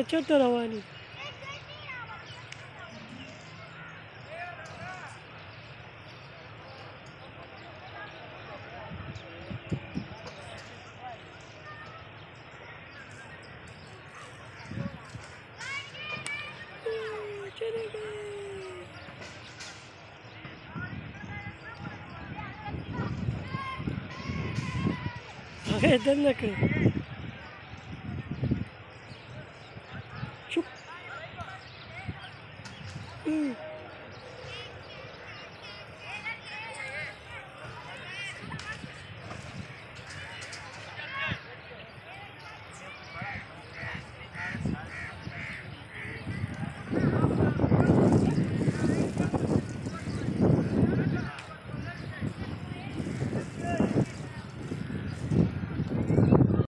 ચેતો રવાની Okay, then look at it. 슉. 음.